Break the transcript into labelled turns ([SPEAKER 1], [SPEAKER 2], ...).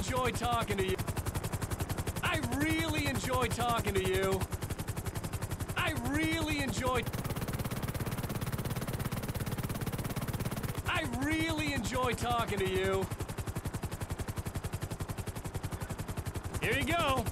[SPEAKER 1] enjoy talking to you. I really enjoy talking to you. I really enjoy. I really enjoy talking to you. Here you go.